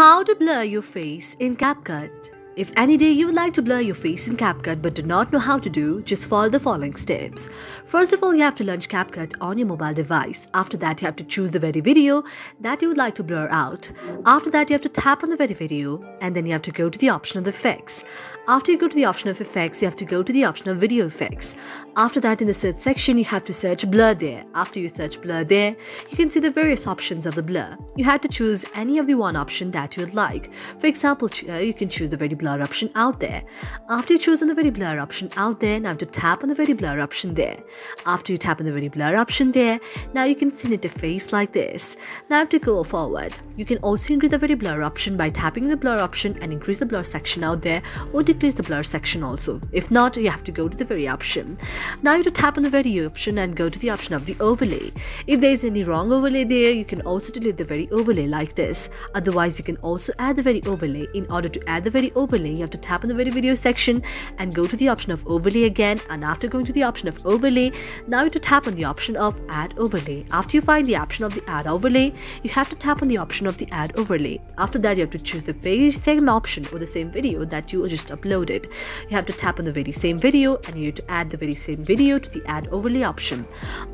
How to blur your face in CapCut. If any day you would like to blur your face in CapCut but do not know how to do, just follow the following steps. First of all, you have to launch CapCut on your mobile device. After that, you have to choose the very video that you would like to blur out. After that, you have to tap on the very video and then you have to go to the option of effects. After you go to the option of effects, you have to go to the option of video effects. After that, in the search section, you have to search blur there. After you search blur there, you can see the various options of the blur. You have to choose any of the one option that you would like. For example, uh, you can choose the very blur option out there. After you choose on the very blur option out there, now to tap on the very blur option there. After you tap on the very blur option there, now you can see an face like this. Now to go forward, you can also increase the very blur option by tapping the blur option and increase the blur section out there or decrease the blur section also. If not, you have to go to the very option. Now you have to tap on the very option and go to the option of the overlay. If there is any wrong overlay there, you can also delete the very overlay like this. Otherwise, you can also add the very overlay. In order to add the very overlay, you have to tap on the very video section and go to the option of overlay again. And after going to the option of overlay, now you have to tap on the option of add overlay. After you find the option of the add overlay, you have to tap on the option of the add overlay. After that, you have to choose the very same option or the same video that you just uploaded. You have to tap on the very same video and you have to add the very same video to the add overlay option.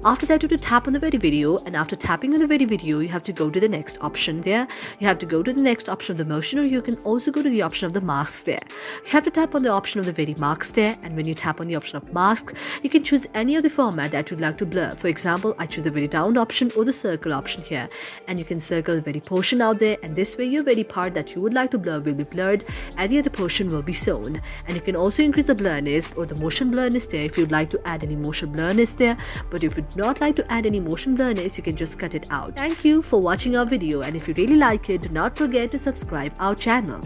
After that, you have to tap on the very video and after tapping on the very video, you have to go to the next option there. You have to go to the next option of the motion or you can also go to the option of the masks there. You have to tap on the option of the very masks there and when you tap on the option of mask, you can choose any of the format that you'd like to blur. For example, I choose the very round option or the circle option here and you can circle the very portion out there and this way your very part that you would like to blur will be blurred and the other portion will be shown. And you can also increase the blurriness or the motion blurriness there if you'd like to add any motion blurriness there but if you'd not like to add any motion blurriness you can just cut it out. Thank you for watching our video and if you really like it do not forget to subscribe our channel.